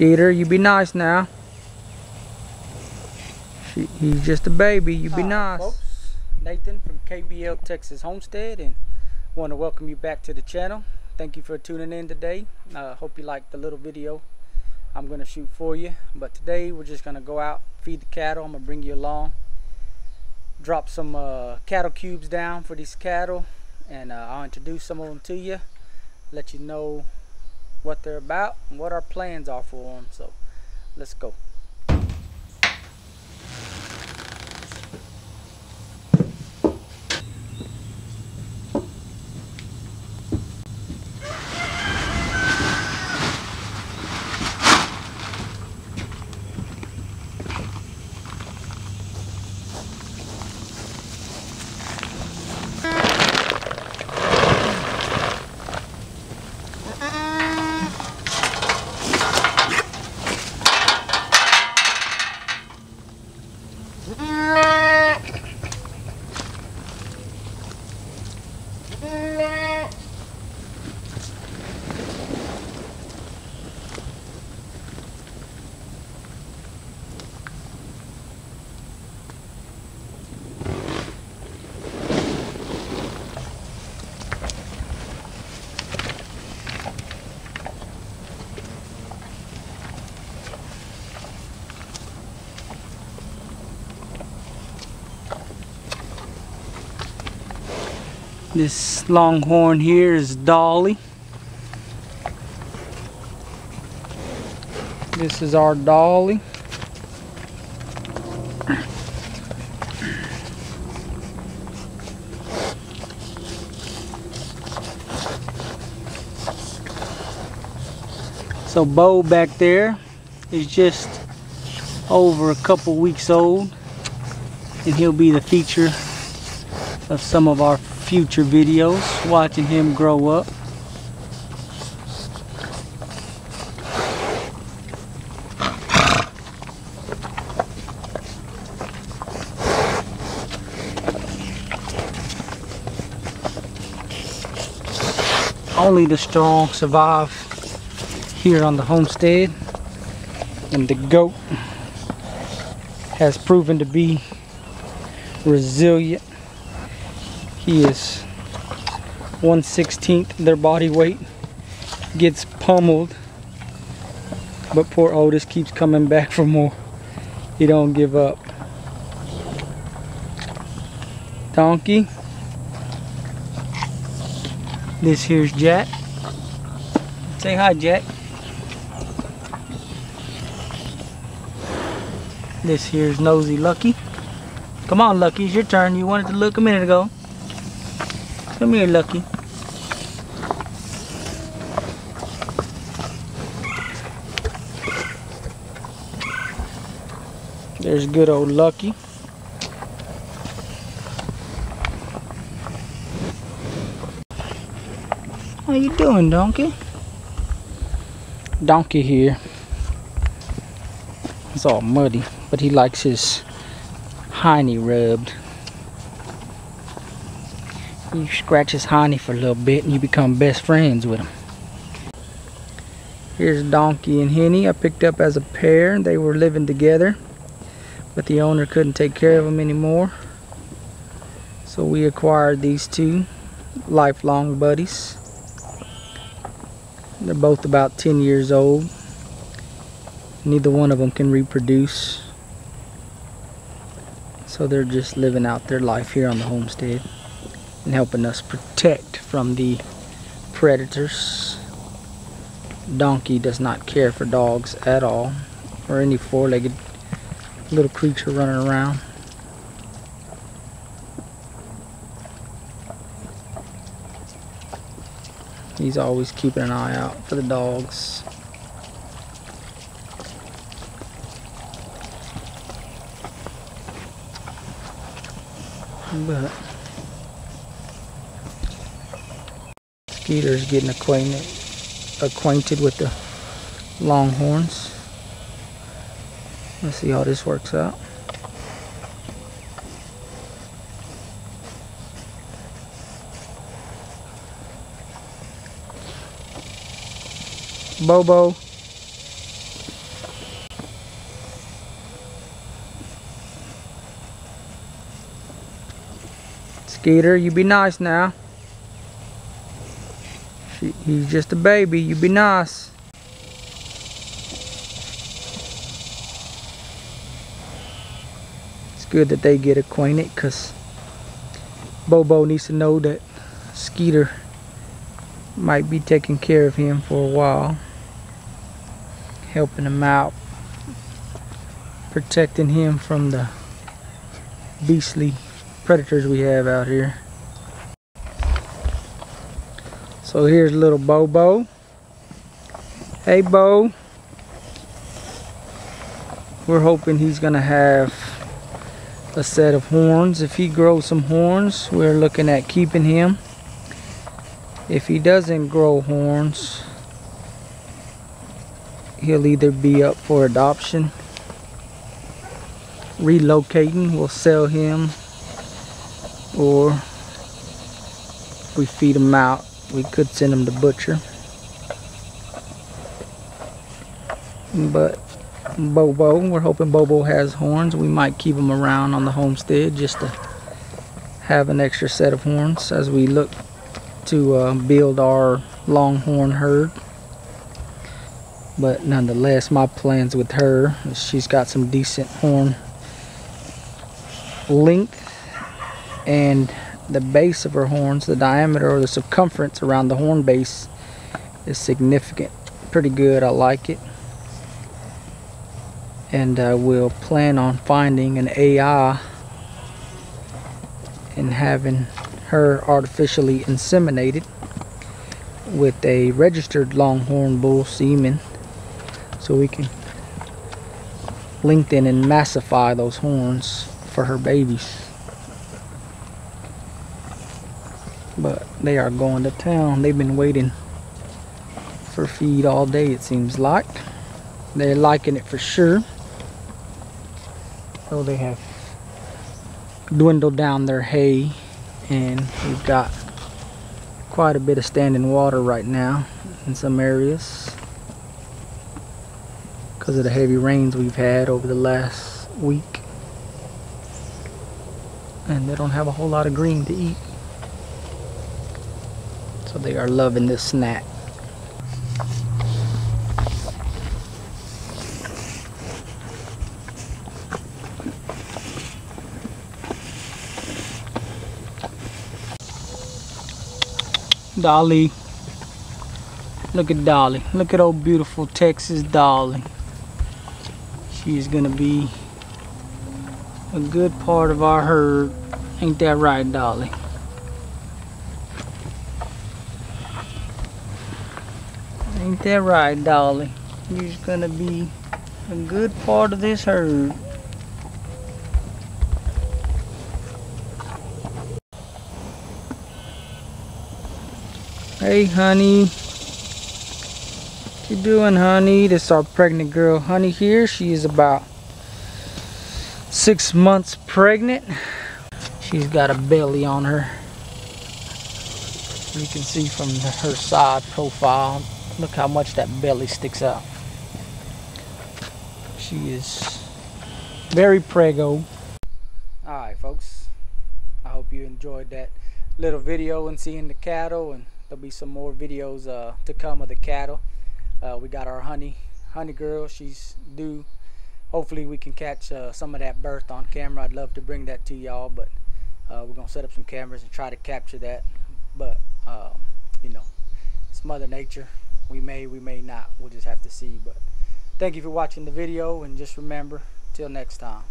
Skeeter, you be nice now. She, he's just a baby. You be Hi, nice. folks. Nathan from KBL Texas Homestead and want to welcome you back to the channel. Thank you for tuning in today. uh, hope you liked the little video I'm going to shoot for you. But today we're just going to go out, feed the cattle. I'm going to bring you along. Drop some uh, cattle cubes down for these cattle and uh, I'll introduce some of them to you. Let you know what they're about and what our plans are for them. So let's go. This longhorn here is Dolly. This is our Dolly. So Bo back there is just over a couple weeks old and he'll be the feature of some of our future videos watching him grow up. Only the strong survive here on the homestead and the goat has proven to be resilient he is 1 16th their body weight gets pummeled but poor Otis keeps coming back for more. He don't give up. Donkey this here's Jack. Say hi Jack. This here's nosy Lucky. Come on Lucky it's your turn. You wanted to look a minute ago Come here, Lucky. There's good old Lucky. How you doing, Donkey? Donkey here. It's all muddy, but he likes his hiney rubbed. You scratch his hiney for a little bit and you become best friends with him. Here's Donkey and Hinny I picked up as a pair. And they were living together, but the owner couldn't take care of them anymore. So we acquired these two lifelong buddies. They're both about 10 years old. Neither one of them can reproduce. So they're just living out their life here on the homestead and helping us protect from the predators. Donkey does not care for dogs at all or any four-legged little creature running around. He's always keeping an eye out for the dogs. But mosquitoes getting acquainted acquainted with the longhorns. Let's see how this works out. Bobo. Skeeter, you be nice now. He's just a baby. You be nice. It's good that they get acquainted because Bobo needs to know that Skeeter might be taking care of him for a while. Helping him out. Protecting him from the beastly predators we have out here. So here's little Bobo. Hey Bo. We're hoping he's gonna have a set of horns. If he grows some horns, we're looking at keeping him. If he doesn't grow horns, he'll either be up for adoption, relocating, we'll sell him, or we feed him out. We could send him to butcher. But Bobo, we're hoping Bobo has horns. We might keep him around on the homestead just to have an extra set of horns as we look to uh, build our longhorn herd. But nonetheless, my plans with her, she's got some decent horn length and the base of her horns, the diameter or the circumference around the horn base is significant. Pretty good, I like it. And uh, we'll plan on finding an AI and having her artificially inseminated with a registered longhorn bull semen so we can lengthen and massify those horns for her babies. But they are going to town. They've been waiting for feed all day it seems like. They're liking it for sure. So they have dwindled down their hay and we've got quite a bit of standing water right now in some areas because of the heavy rains we've had over the last week. And they don't have a whole lot of green to eat so they are loving this snack. Dolly. Look at Dolly. Look at old beautiful Texas Dolly. She's gonna be a good part of our herd. Ain't that right, Dolly? Ain't that right, Dolly? You're gonna be a good part of this herd. Hey, honey. What you doing, honey? This is our pregnant girl, honey, here. She is about six months pregnant. She's got a belly on her. You can see from her side profile Look how much that belly sticks out. She is very prego. Alright folks, I hope you enjoyed that little video and seeing the cattle and there'll be some more videos uh, to come of the cattle. Uh, we got our honey, honey girl, she's due. Hopefully we can catch uh, some of that birth on camera. I'd love to bring that to y'all, but uh, we're going to set up some cameras and try to capture that. But, um, you know, it's Mother Nature we may we may not. We'll just have to see but thank you for watching the video and just remember till next time